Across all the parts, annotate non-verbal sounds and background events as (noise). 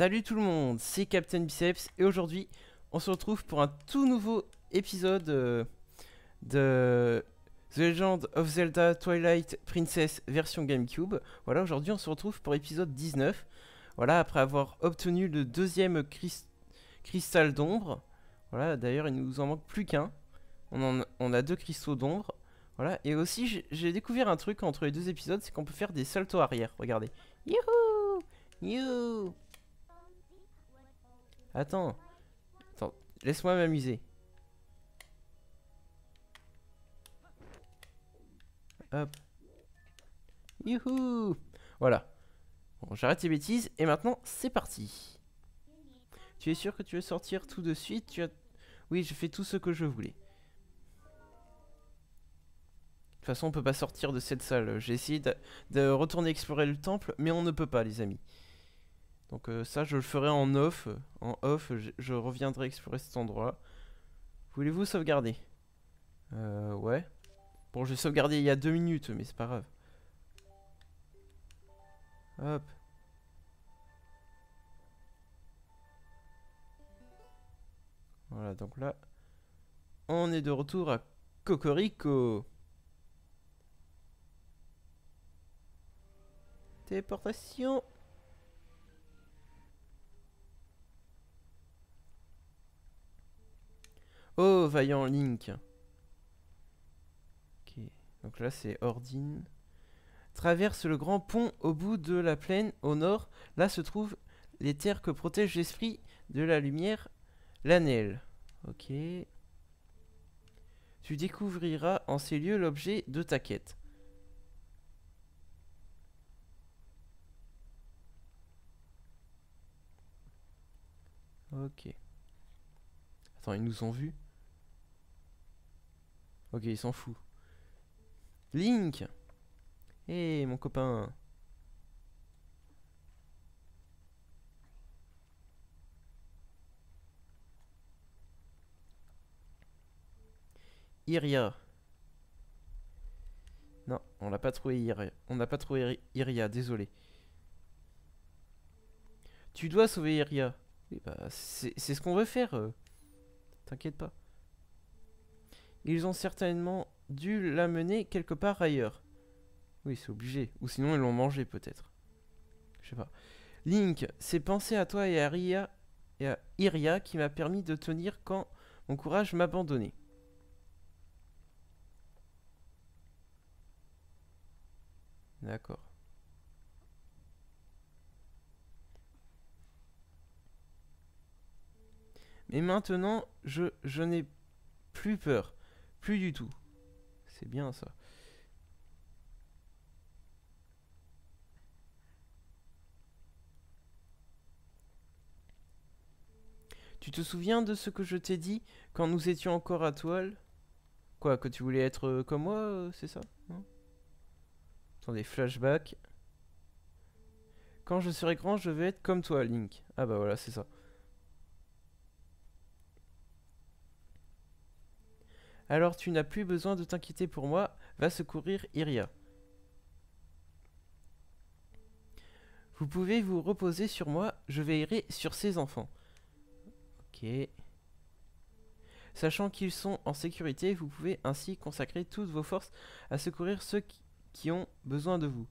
Salut tout le monde, c'est Captain Biceps et aujourd'hui on se retrouve pour un tout nouveau épisode euh, de The Legend of Zelda Twilight Princess version GameCube. Voilà, aujourd'hui on se retrouve pour épisode 19. Voilà, après avoir obtenu le deuxième cristal d'ombre. Voilà, d'ailleurs il nous en manque plus qu'un. On, a deux cristaux d'ombre. Voilà, et aussi j'ai découvert un truc entre les deux épisodes, c'est qu'on peut faire des saltos arrière. Regardez. Youhou Youhou Attends. Attends, laisse-moi m'amuser. Hop. Youhou Voilà. Bon, j'arrête tes bêtises et maintenant, c'est parti. Tu es sûr que tu veux sortir tout de suite? Tu as... Oui, je fais tout ce que je voulais. De toute façon, on peut pas sortir de cette salle. J'ai essayé de retourner explorer le temple, mais on ne peut pas, les amis. Donc euh, ça, je le ferai en off. En off, je, reviendrai explorer cet endroit. Voulez-vous sauvegarder? Euh, ouais. Bon, j'ai sauvegardé il y a deux minutes, mais c'est pas grave. Hop. Voilà, donc là, on est de retour à Cocorico. Téléportation. Oh, vaillant Link. Ok, donc là c'est Ordine. Traverse le grand pont au bout de la plaine au nord. Là se trouvent les terres que protège l'esprit de la lumière, l'Anel. Ok. Tu découvriras en ces lieux l'objet de ta quête. Ok. Attends, ils nous ont vus Ok, il s'en fout. Link Hé, mon copain Iria. Non, on l'a pas trouvé Iria. On n'a pas trouvé Iria, désolé. Tu dois sauver Iria. bah, c'est ce qu'on veut faire. T'inquiète pas. Ils ont certainement dû l'amener quelque part ailleurs. Oui, c'est obligé. Ou sinon, ils l'ont mangé peut-être. Je sais pas. Link, c'est penser à toi et à, Ria, et à Iria qui m'a permis de tenir quand mon courage m'abandonnait. D'accord. Mais maintenant, je, je n'ai plus peur. Plus du tout. C'est bien ça. Tu te souviens de ce que je t'ai dit quand nous étions encore à toile? Quoi, que tu voulais être euh, comme moi, euh, c'est ça? Attendez, flashback. Quand je serai grand, je vais être comme toi, Link. Ah bah voilà, c'est ça. Alors tu n'as plus besoin de t'inquiéter pour moi, va secourir Iria. Vous pouvez vous reposer sur moi, je veillerai sur ses enfants. Ok. Sachant qu'ils sont en sécurité, vous pouvez ainsi consacrer toutes vos forces à secourir ceux qui, ont besoin de vous.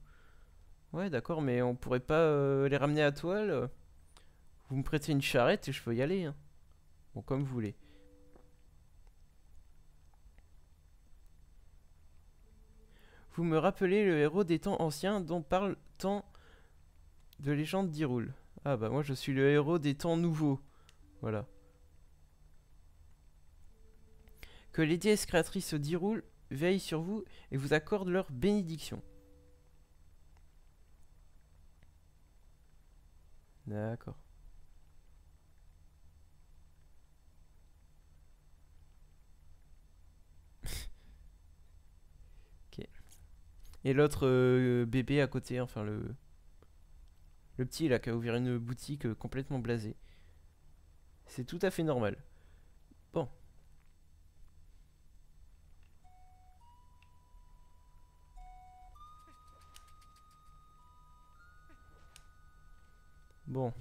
Ouais, d'accord, mais on pourrait pas euh, les ramener à toile? Vous me prêtez une charrette et je peux y aller. Hein. Bon, comme vous voulez. Vous me rappelez le héros des temps anciens dont parle tant de légende d'Hyrule. Ah bah moi je suis le héros des temps nouveaux. Voilà. Que les déesses créatrices d'Hyrule veillent sur vous et vous accordent leur bénédiction. D'accord. Et l'autre euh, bébé à côté, enfin le... Le petit là qui a ouvert une boutique euh, complètement blasée. C'est tout à fait normal. Bon. Bon.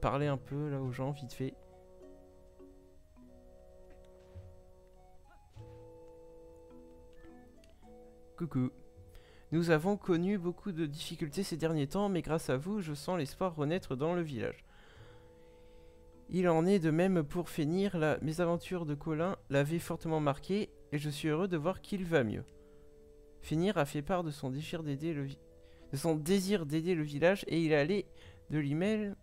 Parler un peu là aux gens, vite fait. Coucou. Nous avons connu beaucoup de difficultés ces derniers temps, mais grâce à vous, je sens l'espoir renaître dans le village. Il en est de même pour Fénir, la mésaventure de Colin l'avait fortement marqué, et je suis heureux de voir qu'il va mieux. Fénir a fait part de son désir d'aider le, de son désir d'aider le village, et il allait de l'email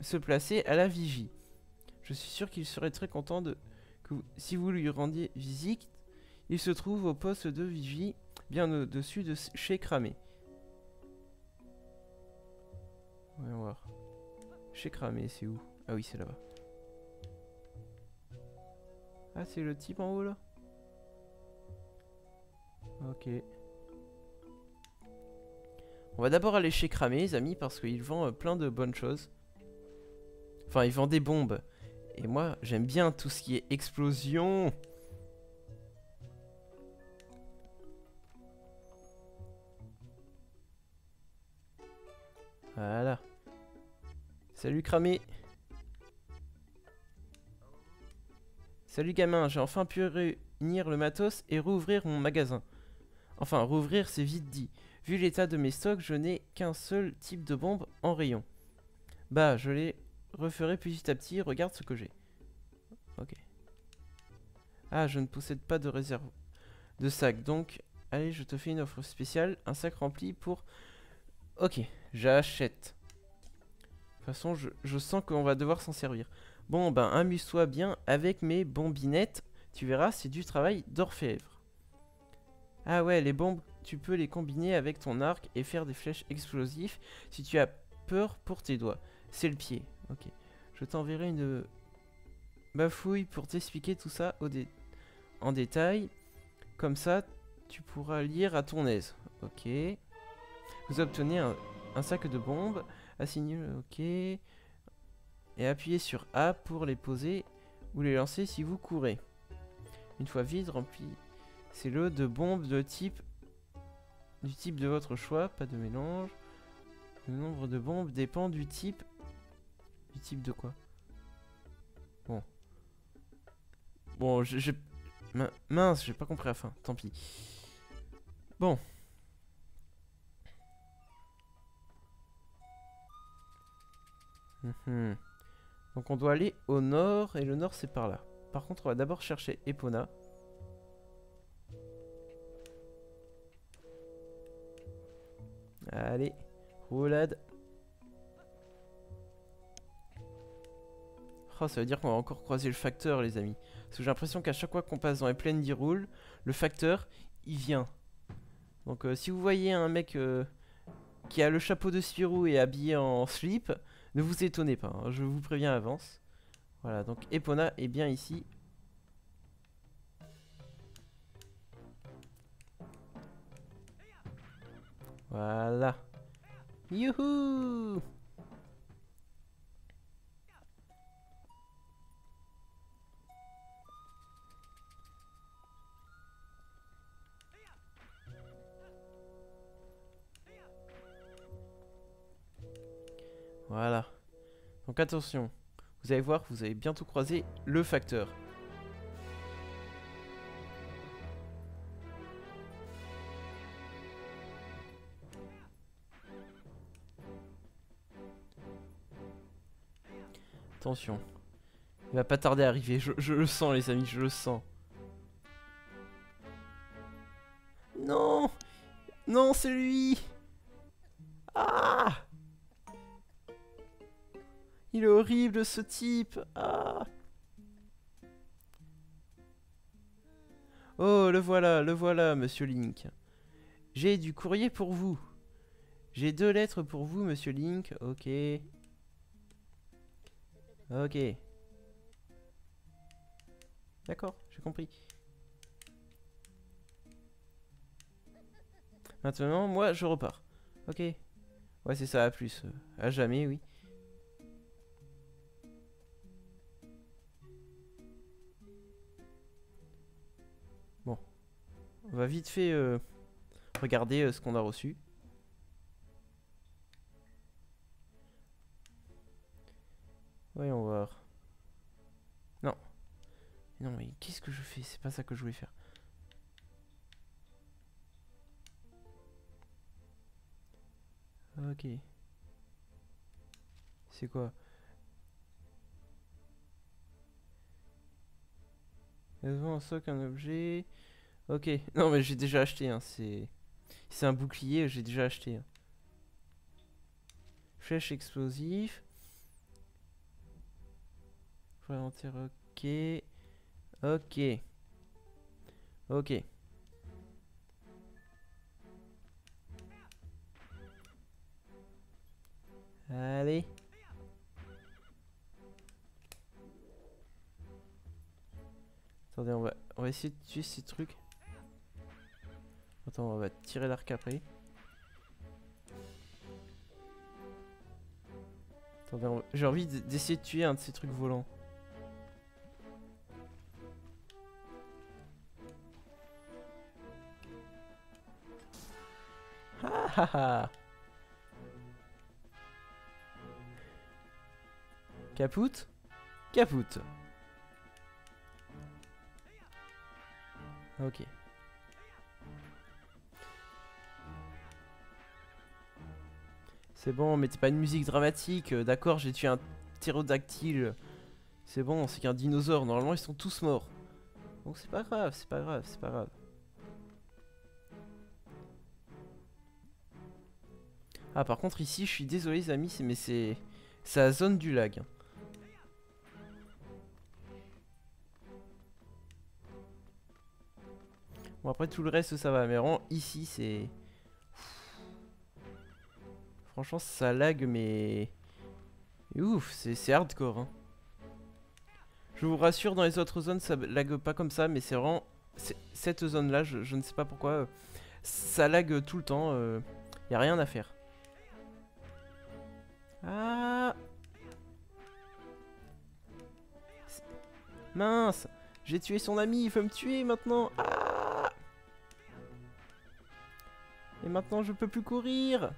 se placer à la vigie. Je suis sûr qu'il serait très content de que si vous lui rendiez visite. Il se trouve au poste de vigie, bien au-dessus de chez Cramé. Voyons voir. Chez Cramé, c'est où? Ah oui, c'est là-bas. Ah, c'est le type en haut là? Ok. On va d'abord aller chez Cramé, les amis, parce qu'il vend euh, plein de bonnes choses. Enfin, il vend des bombes. Et moi, j'aime bien tout ce qui est explosion. Voilà. Salut Cramé. Salut gamin, j'ai enfin pu réunir le matos et rouvrir mon magasin. Enfin, rouvrir c'est vite dit. Vu l'état de mes stocks, je n'ai qu'un seul type de bombe en rayon. Bah, je les referai petit à petit, regarde ce que j'ai. Ok. Ah, je ne possède pas de réserve de sac, donc... Allez, je te fais une offre spéciale, un sac rempli pour... Ok, j'achète. De toute façon, je, je sens qu'on va devoir s'en servir. Bon, ben, amuse-toi bien avec mes bombinettes. Tu verras, c'est du travail d'orfèvre. Ah ouais, les bombes, tu peux les combiner avec ton arc et faire des flèches explosives si tu as peur pour tes doigts. C'est le pied. Ok. Je t'enverrai une bafouille pour t'expliquer tout ça en détail. Comme ça, tu pourras lire à ton aise. Ok. Vous obtenez un, sac de bombes. Assigné, ok. Et appuyez sur A pour les poser ou les lancer si vous courez. Une fois vide, rempli c'est le de bombes de type du type de votre choix, pas de mélange. Le nombre de bombes dépend du type type de quoi? Bon. Bon, j'ai mince, j'ai pas compris la fin, tant pis. Bon. Mhm. Donc on doit aller au nord et le nord c'est par là. Par contre on va d'abord chercher Epona. Allez, roulade. Ça veut dire qu'on va encore croiser le facteur, les amis. Parce que j'ai l'impression qu'à chaque fois qu'on passe dans les plaines d'Irule, le facteur, il vient. Donc euh, si vous voyez un mec euh, qui a le chapeau de Spirou et habillé en slip, ne vous étonnez pas, hein, je vous préviens à avance. Voilà, donc Epona est bien ici. Voilà. Youhou Voilà. Donc attention, vous allez voir, vous allez bientôt croiser le facteur. Attention. Il va pas tarder à arriver, je, je le sens les amis, je le sens. Non Non, c'est lui horrible ce type. Ah. Oh, le voilà, le voilà, monsieur Link. J'ai du courrier pour vous. J'ai deux lettres pour vous, monsieur Link. Ok. Ok. D'accord, j'ai compris. Maintenant, moi, je repars. Ok. Ouais, c'est ça, à plus. Euh, à jamais, oui. On va vite fait euh, regarder euh, ce qu'on a reçu. Voyons voir. Non. Non, mais qu'est-ce que je fais? C'est pas ça que je voulais faire. Ok. C'est quoi? Devant en stock un objet. Ok. (laughs) Non, mais j'ai déjà acheté. Hein. C'est c'est un bouclier, j'ai déjà acheté. Hein. Flèche explosif. Inventaire, ok. Ok. Ok. Allez. Attendez, on va, on va essayer de tuer ces trucs. Attends, on va tirer l'arc après. Attendez, j'ai envie d'essayer de tuer un de ces trucs volants. Ha (laughs) Capoute? Capoute. Ok. C'est bon, mettez pas une musique dramatique. Euh, d'accord, j'ai tué un ptérodactyle. C'est bon, c'est qu'un dinosaure. Normalement, ils sont tous morts. Donc c'est pas grave, c'est pas grave, c'est pas grave. Ah, par contre, ici, je suis désolé, les amis, mais c'est... C'est la zone du lag. Bon après tout le reste ça va mais vraiment ici c'est Franchement ça lag mais ouf c'est hardcore hein. Je vous rassure dans les autres zones ça lag pas comme ça mais c'est vraiment cette zone là je, ne sais pas pourquoi euh, ça lag tout le temps euh, y a rien à faire. Ah Mince J'ai tué son ami, il faut me tuer maintenant Ah Maintenant je peux plus courir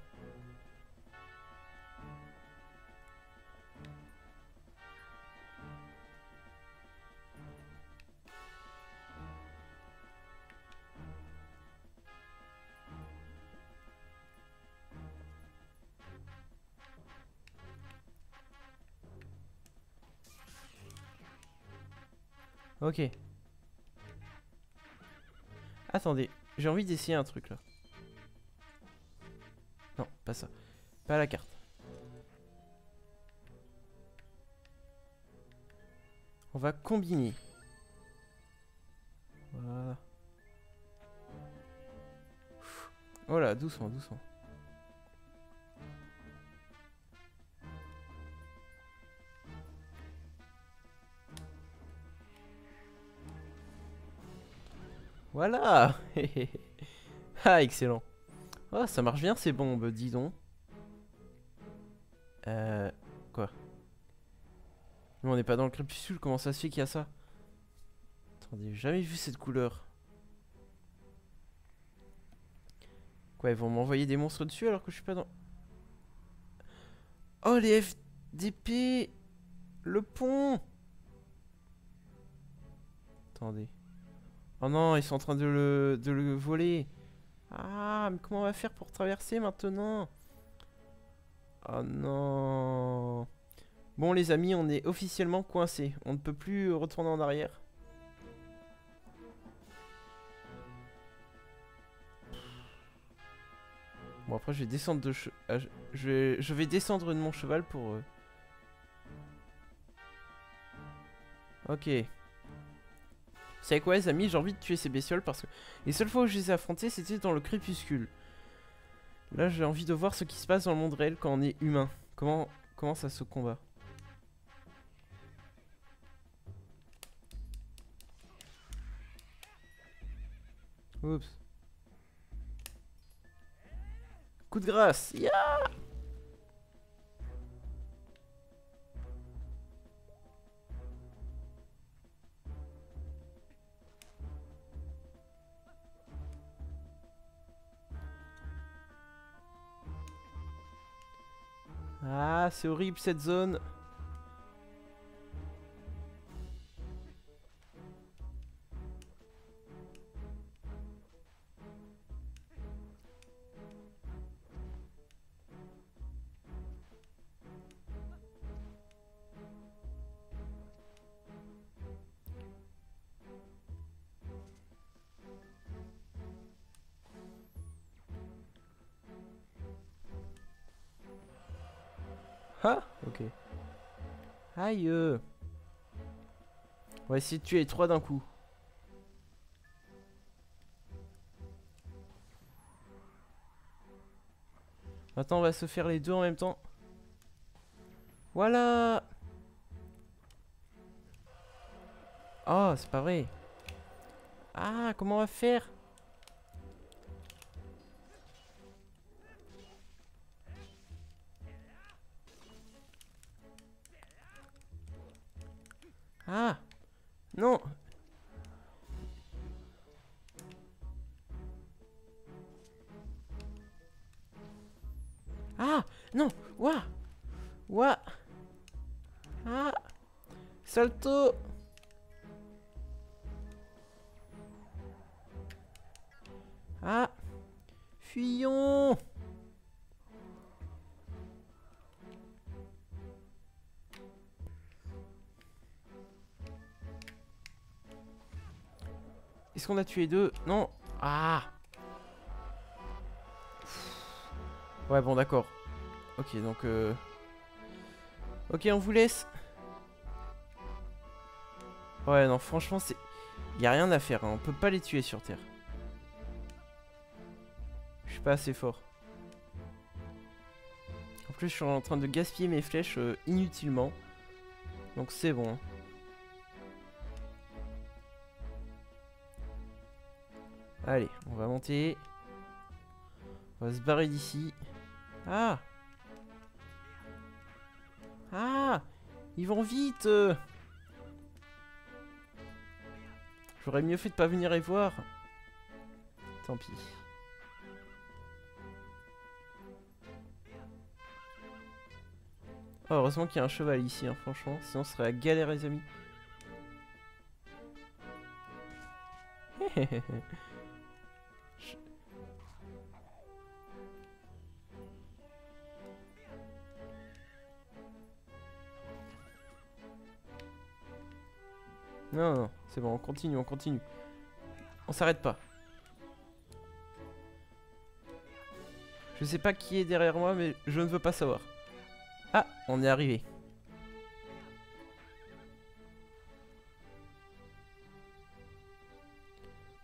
Ok. Attendez, j'ai envie d'essayer un truc là. Non, pas ça. Pas la carte. On va combiner. Voilà. Voilà, doucement, doucement. Voilà (laughs) Ah, excellent Oh, ça marche bien ces bombes, dis donc. Euh... Quoi? Mais on n'est pas dans le crépuscule, comment ça se fait qu'il y a ça? Attendez, jamais vu cette couleur. Quoi, ils vont m'envoyer des monstres dessus alors que je suis pas dans... Oh, les FDP Le pont Attendez. Oh non, ils sont en train de le, de le voler. Ah, mais comment on va faire pour traverser maintenant? Oh non Bon les amis, on est officiellement coincé. On ne peut plus retourner en arrière. Bon après je vais descendre de ah, je, vais, je vais descendre de mon cheval pour... Euh, ok. Savez quoi les amis, j'ai envie de tuer ces bestioles parce que les seules fois où je les ai affrontées c'était dans le crépuscule. Là j'ai envie de voir ce qui se passe dans le monde réel quand on est humain. Comment, comment ça se combat? Oups. Coup de grâce. Yeah Ah, c'est horrible cette zone. On va essayer de tuer les trois d'un coup. Maintenant on va se faire les deux en même temps. Voilà Oh, c'est pas vrai. Ah, comment on va faire? Non Ouah Ouah. Ah Salto. Ah Fuyons. Est-ce qu'on a tué deux? Non. Ah. Ouais bon d'accord. Ok donc euh... Ok on vous laisse. Ouais non franchement c'est... Y a rien à faire, hein. on peut pas les tuer sur Terre. Je suis pas assez fort. En plus je suis en train de gaspiller mes flèches euh, inutilement. Donc c'est bon. Hein. Allez, on va monter. On va se barrer d'ici. Ah Ah Ils vont vite J'aurais mieux fait de pas venir les voir. Tant pis. Oh, heureusement qu'il y a un cheval ici, hein, franchement. Sinon, ce serait la galère, les amis. (laughs) Non, non, c'est bon, on continue, on continue. On s'arrête pas. Je sais pas qui est derrière moi, mais je ne veux pas savoir. Ah, on est arrivé.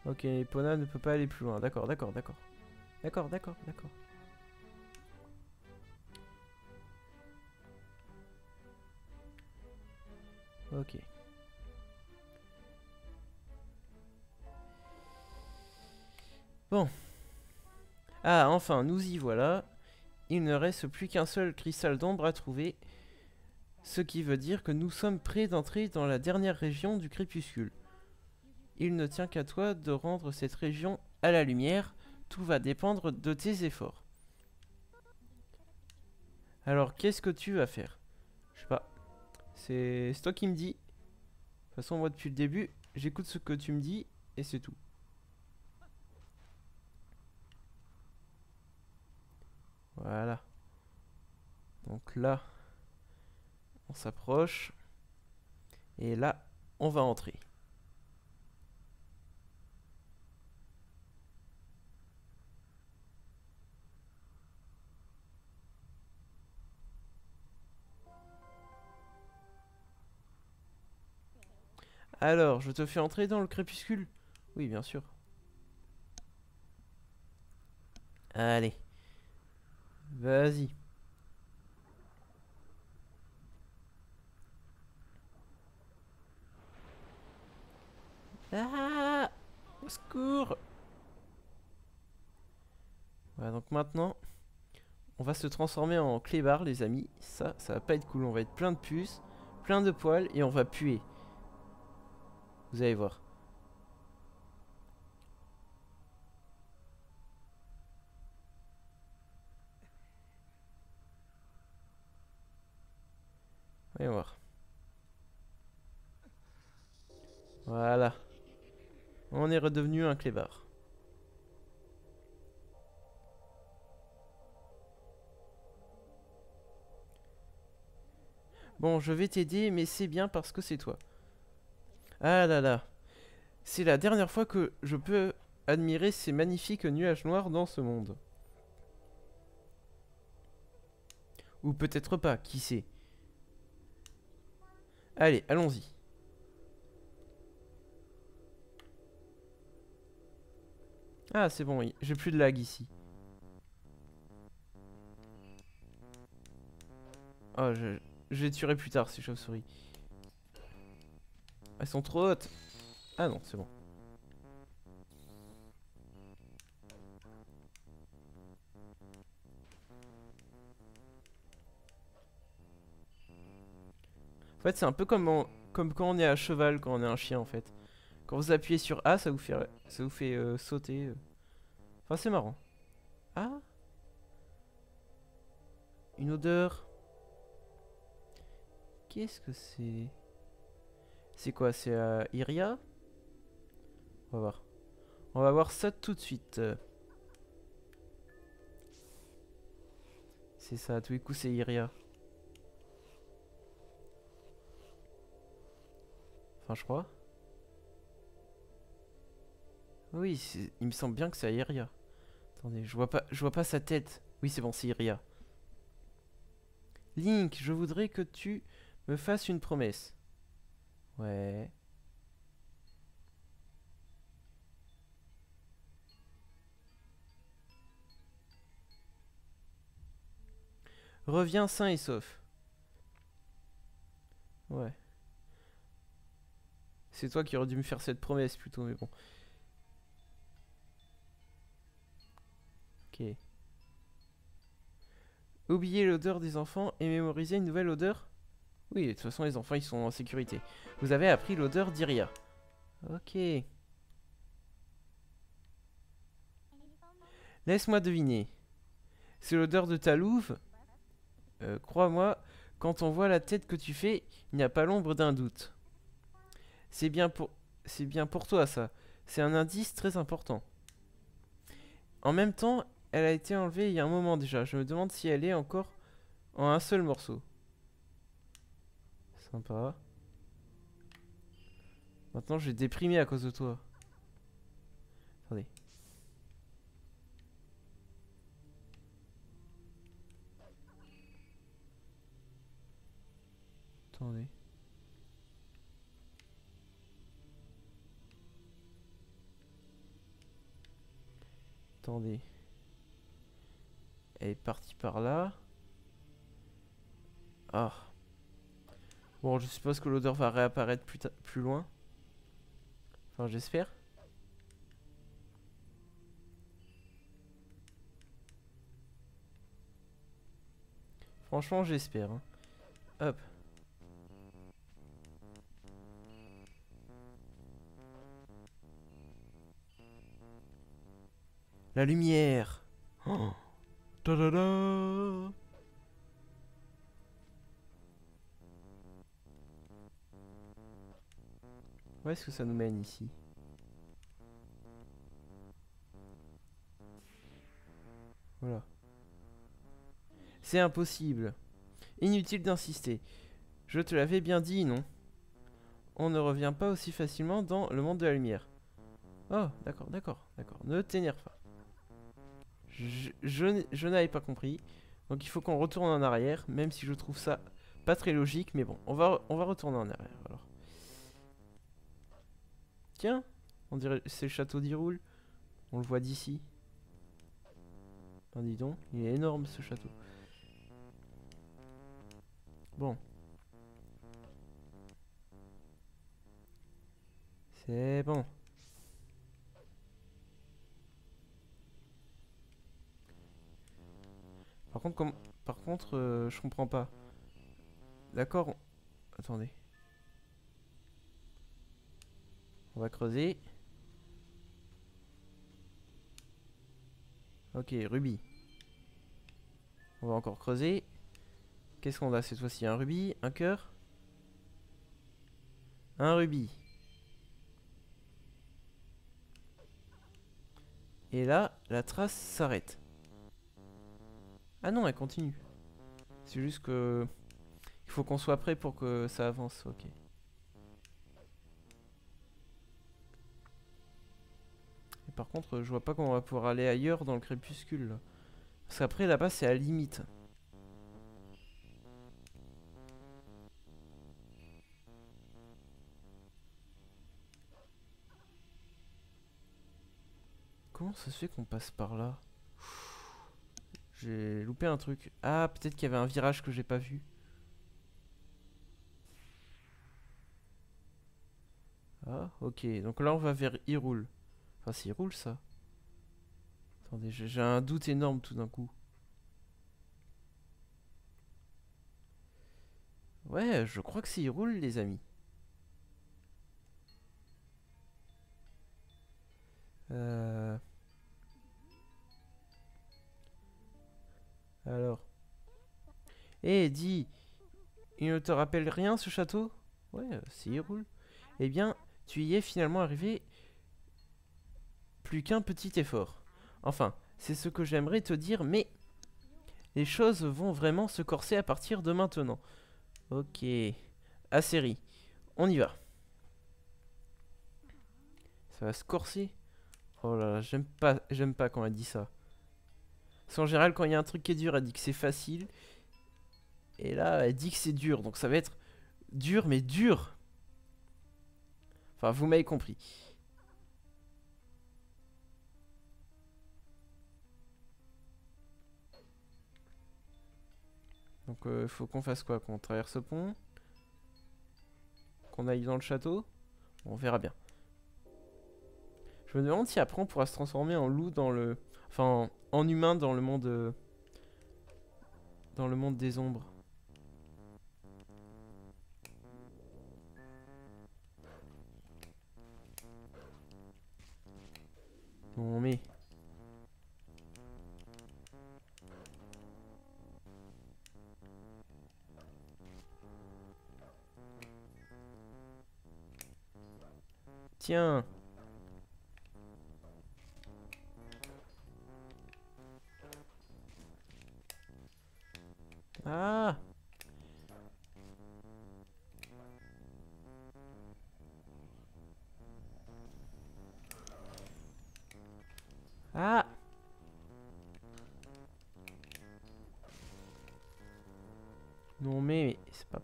Ok, Pona ne peut pas aller plus loin. D'accord, d'accord, d'accord. D'accord, d'accord, d'accord. Ok. Bon. Ah, enfin, nous y voilà. Il ne reste plus qu'un seul cristal d'ombre à trouver. Ce qui veut dire que nous sommes prêts d'entrer dans la dernière région du crépuscule. Il ne tient qu'à toi de rendre cette région à la lumière. Tout va dépendre de tes efforts. Alors, qu'est-ce que tu vas faire? Je sais pas. C'est toi qui me dis. De toute façon, moi, depuis le début, j'écoute ce que tu me dis et c'est tout. Voilà. Donc là, on s'approche. Et là, on va entrer. Alors, je te fais entrer dans le crépuscule? Oui, bien sûr. Allez. Vas-y. Ah Au secours Voilà, donc maintenant, on va se transformer en clébard, les amis. Ça, ça va pas être cool. On va être plein de puces, plein de poils, et on va puer. Vous allez voir. Voyons voir. Voilà. On est redevenu un clébard. Bon, je vais t'aider, mais c'est bien parce que c'est toi. Ah là là. C'est la dernière fois que je peux admirer ces magnifiques nuages noirs dans ce monde. Ou peut-être pas, qui sait. Allez, allons-y. Ah, c'est bon, j'ai plus de lag ici. Oh, je, je les tuerai plus tard, ces chauves-souris. Elles sont trop hautes. Ah non, c'est bon. Fait, c'est un peu comme, comme quand on est à cheval, quand on est un chien, en fait. Quand vous appuyez sur A, ça vous fait, ça vous fait euh, sauter. Euh. Enfin, c'est marrant. Ah Une odeur. Qu'est-ce que c'est? C'est quoi? C'est euh, Iria? On va voir. On va voir ça tout de suite. C'est ça, à tous les coups, c'est Iria. Enfin, je crois. Oui, il me semble bien que c'est Iria. Attendez, je vois pas, je vois pas sa tête. Oui, c'est bon, c'est Iria. Link, je voudrais que tu me fasses une promesse. Ouais. Reviens sain et sauf. Ouais. C'est toi qui aurais dû me faire cette promesse plutôt, mais bon. Ok. Oublier l'odeur des enfants et mémoriser une nouvelle odeur? Oui, de toute façon, les enfants, ils sont en sécurité. Vous avez appris l'odeur d'Iria. Ok. Laisse-moi deviner. C'est l'odeur de ta louve? Euh, Crois-moi, quand on voit la tête que tu fais, il n'y a pas l'ombre d'un doute. C'est bien pour c'est bien pour toi ça. C'est un indice très important. En même temps, elle a été enlevée il y a un moment déjà. Je me demande si elle est encore en un seul morceau. Sympa. Maintenant, je vais déprimer à cause de toi. Attendez. Attendez. Attendez. Elle est partie par là. Ah. Bon, je suppose que l'odeur va réapparaître plus, plus loin. Enfin, j'espère. Franchement, j'espère. Hein. Hop. La lumière. Oh. Où est-ce que ça nous mène ici? Voilà. C'est impossible. Inutile d'insister. Je te l'avais bien dit, non? On ne revient pas aussi facilement dans le monde de la lumière. Oh, d'accord, d'accord, d'accord. Ne t'énerve pas. Je, je, n'avais pas compris. Donc il faut qu'on retourne en arrière, même si je trouve ça pas très logique. Mais bon, on va, retourner en arrière alors. Tiens, on dirait c'est le château d'Iroul. On le voit d'ici. Ben dis donc, il est énorme ce château. Bon. C'est bon. Par contre, euh, je comprends pas. D'accord. Attendez. On va creuser. Ok, rubis. On va encore creuser. Qu'est-ce qu'on a cette fois-ci? Un rubis Un cœur? Un rubis. Et là, la trace s'arrête. Ah non, elle continue. C'est juste que... Il faut qu'on soit prêt pour que ça avance, ok. Et par contre, je vois pas comment on va pouvoir aller ailleurs dans le crépuscule. Là. Parce qu'après, là-bas, c'est à la limite. Comment ça se fait qu'on passe par là? J'ai loupé un truc. Ah, peut-être qu'il y avait un virage que j'ai pas vu. Ah, ok. Donc là, on va vers Hyrule. Enfin, c'est Hyrule, ça. Attendez, j'ai un doute énorme tout d'un coup. Ouais, je crois que c'est Hyrule, les amis. Euh... Alors. Eh, dis, il ne te rappelle rien ce château? Ouais, c'est Hyrule. Eh bien, tu y es finalement arrivé plus qu'un petit effort. Enfin, c'est ce que j'aimerais te dire, mais les choses vont vraiment se corser à partir de maintenant. Ok. À série. On y va. Ça va se corser? Oh là là, j'aime pas, j'aime pas quand elle dit ça. Parce en général, quand il y a un truc qui est dur, elle dit que c'est facile. Et là, elle dit que c'est dur. Donc ça va être dur, mais dur. Enfin, vous m'avez compris. Donc il euh, faut qu'on fasse quoi? Qu'on traverse ce pont? Qu'on aille dans le château? On verra bien. Je me demande si après on pourra se transformer en loup dans le... Enfin, en humain dans le monde... Euh, dans le monde des ombres. Non mais... Tiens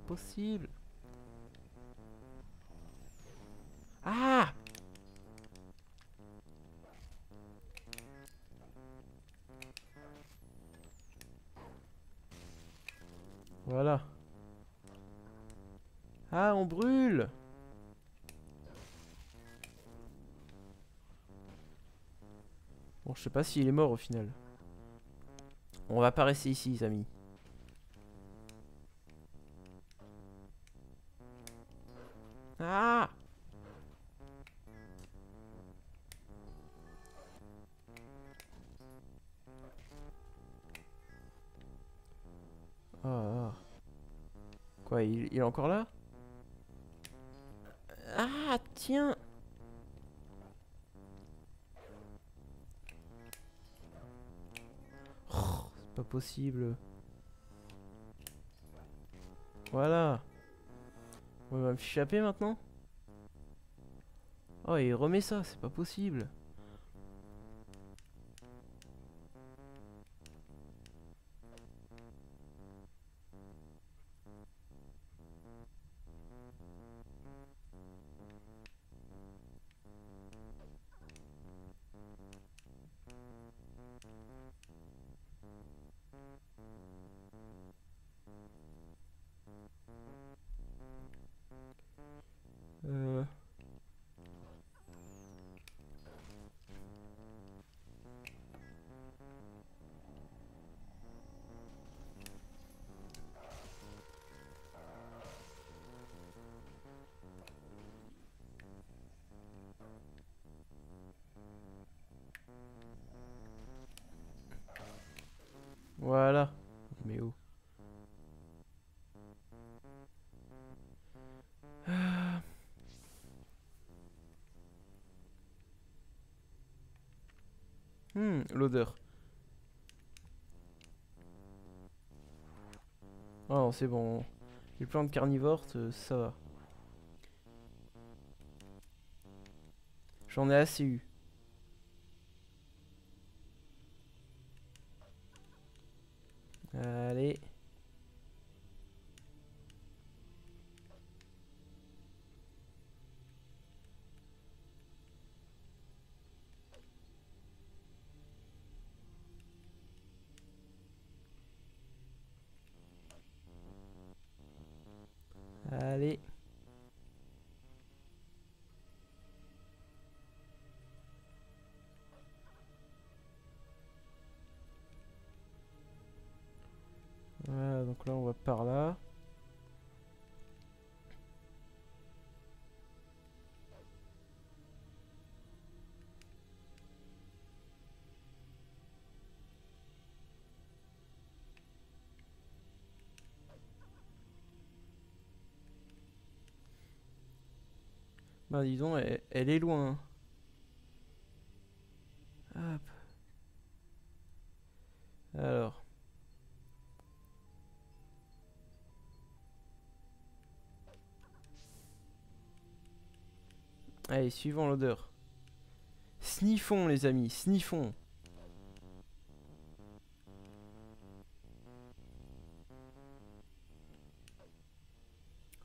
possible Ah Voilà. Ah, on brûle Bon, je sais pas s'il est mort au final. On va pas rester ici, les amis. Pas possible. Voilà. On va m'échapper maintenant Oh, il remet ça, c'est pas possible. L'odeur. Oh, c'est bon. Les plantes carnivores, ça va. J'en ai assez eu. Bah dis donc, elle, est loin. Hop. Alors. Allez, suivons l'odeur. Sniffons les amis, sniffons.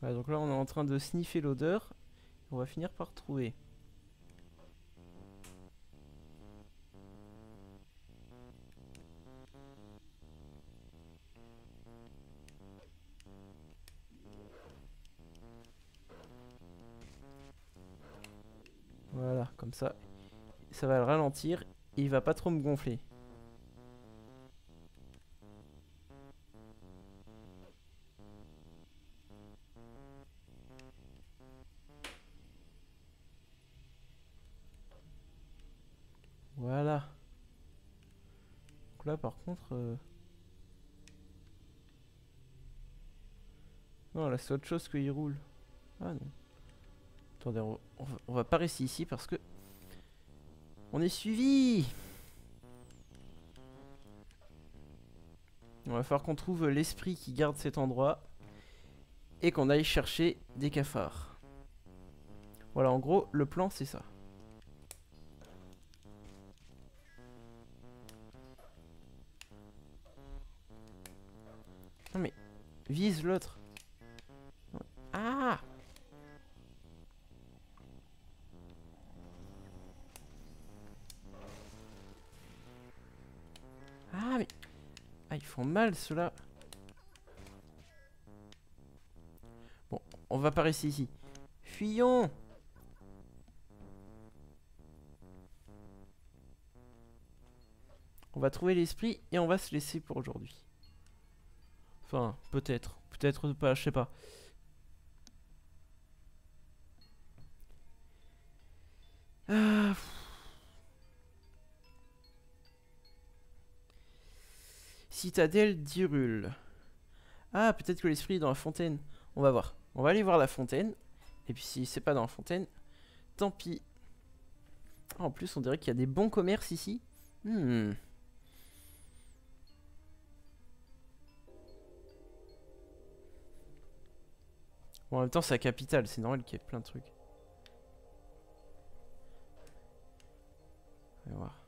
Donc là on est en train de sniffer l'odeur. On va finir par trouver. Voilà, comme ça, ça va le ralentir et il va pas trop me gonfler. Euh, Non, là, c'est autre chose qu'il roule. Ah non. Attendez, on, on va, on va pas rester ici parce que... On est suivi On va falloir qu'on trouve l'esprit qui garde cet endroit. Et qu'on aille chercher des cafards. Voilà, en gros, le plan, c'est ça. Mais, vise l'autre. Ah Ah mais... Ah ils font mal ceux-là. Bon, on va pas rester ici. Fuyons On va trouver l'esprit et on va se laisser pour aujourd'hui. Enfin, peut-être. Peut-être pas, je sais pas. Ah. Citadelle d'Irul. Ah, peut-être que l'esprit est dans la fontaine. On va voir. On va aller voir la fontaine. Et puis si c'est pas dans la fontaine, tant pis. En plus, on dirait qu'il y a des bons commerces ici. Hmm. Bon, en même temps, c'est la capitale, c'est normal qu'il y ait plein de trucs. On va voir.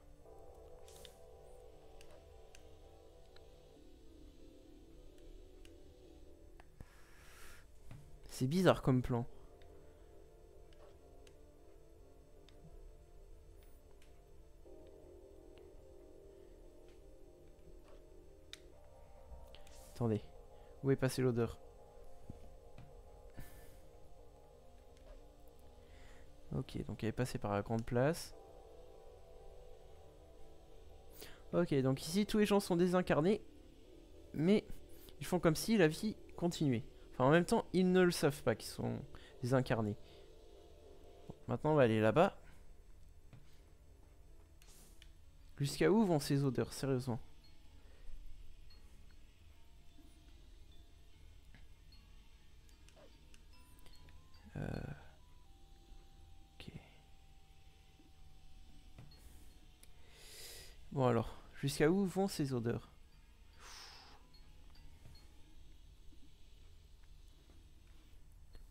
C'est bizarre comme plan. Attendez. Où est passée l'odeur? Ok, donc elle est passée par la grande place. Ok, donc ici tous les gens sont désincarnés. Mais ils font comme si la vie continuait. Enfin, en même temps, ils ne le savent pas qu'ils sont désincarnés. Maintenant, on va aller là-bas. Jusqu'à où vont ces odeurs, sérieusement? Jusqu'à où vont ces odeurs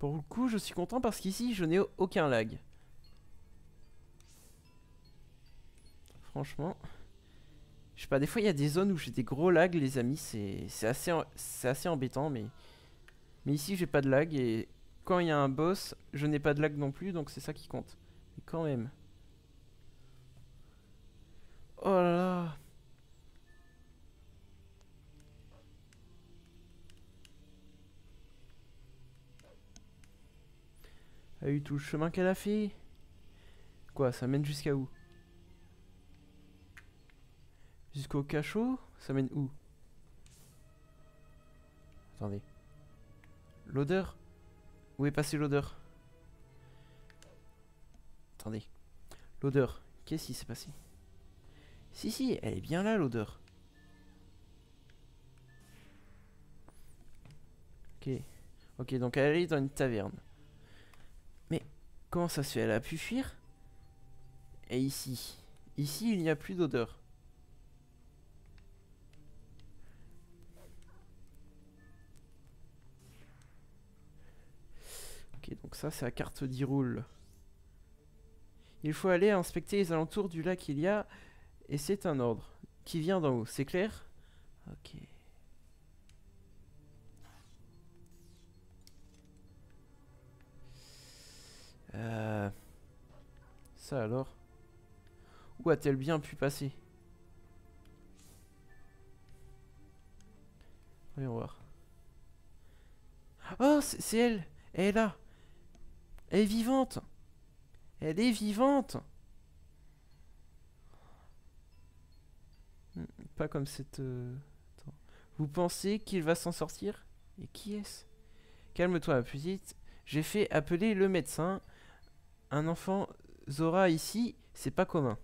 Pour le coup, je suis content parce qu'ici, je n'ai aucun lag. Franchement. Je sais pas, des fois, il y a des zones où j'ai des gros lags, les amis. C'est assez, assez embêtant, mais... Mais ici, j'ai pas de lag et quand il y a un boss, je n'ai pas de lag non plus, donc c'est ça qui compte. Mais quand même. Oh là là a eu tout le chemin qu'elle a fait. Quoi, ça mène jusqu'à où? Jusqu'au cachot Ça mène où? Attendez. L'odeur? Où est passée l'odeur? Attendez. L'odeur. Qu'est-ce qui s'est passé? Si, si, elle est bien là, l'odeur. Ok. Ok, donc elle est dans une taverne. Comment ça se fait Elle a pu fuir? Et ici Ici, il n'y a plus d'odeur. Ok, donc ça, c'est la carte d'Irul. Il faut aller inspecter les alentours du lac il y a et c'est un ordre qui vient d'en haut, c'est clair? Ok. Euh... Ça alors? Où a-t-elle bien pu passer? Voir. Oh, c'est elle. Elle est là. Elle est vivante. Elle est vivante. Hmm, Pas comme cette... Euh, Vous pensez qu'il va s'en sortir? Et qui est-ce? Calme-toi, petite. J'ai fait appeler le médecin. Un enfant Zora ici, c'est pas commun.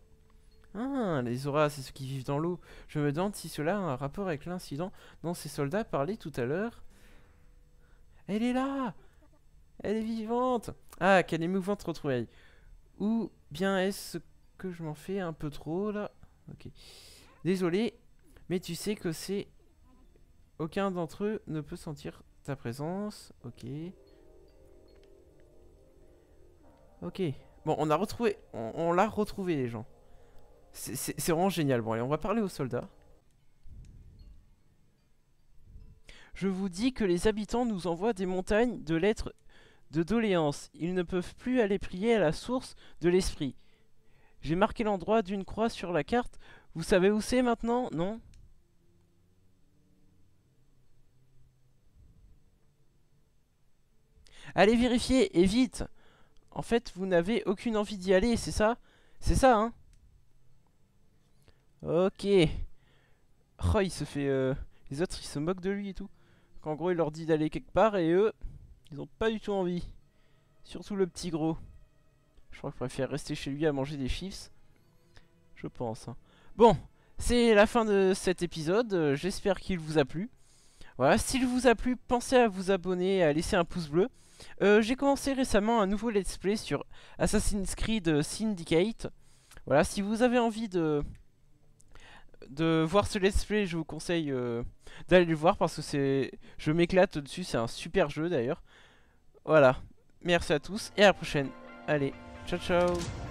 Ah, les Zora, c'est ceux qui vivent dans l'eau. Je me demande si cela a un rapport avec l'incident dont ces soldats parlaient tout à l'heure. Elle est là Elle est vivante Ah, quelle émouvante retrouvaille. Ou bien est-ce que je m'en fais un peu trop, là? Ok. Désolé, mais tu sais que c'est... Aucun d'entre eux ne peut sentir ta présence. Ok. Ok. Bon, on a retrouvé... On, l'a retrouvé, les gens. C'est vraiment génial. Bon, allez, on va parler aux soldats. Je vous dis que les habitants nous envoient des montagnes de lettres de doléances. Ils ne peuvent plus aller prier à la source de l'esprit. J'ai marqué l'endroit d'une croix sur la carte. Vous savez où c'est maintenant? Non? Allez vérifier, et vite en fait, vous n'avez aucune envie d'y aller, c'est ça? C'est ça, hein? Ok. Oh, il se fait... Euh, les autres, ils se moquent de lui et tout. En gros, il leur dit d'aller quelque part et eux, ils ont pas du tout envie. Surtout le petit gros. Je crois qu'il préfère rester chez lui à manger des chiffres. Je pense. Hein. Bon, c'est la fin de cet épisode. J'espère qu'il vous a plu. Voilà, s'il vous a plu, pensez à vous abonner et à laisser un pouce bleu. Euh, j'ai commencé récemment un nouveau let's play sur Assassin's Creed Syndicate. Voilà, si vous avez envie de de voir ce let's play, je vous conseille euh, d'aller le voir parce que c'est je m'éclate dessus, c'est un super jeu d'ailleurs. Voilà, merci à tous et à la prochaine. Allez, ciao ciao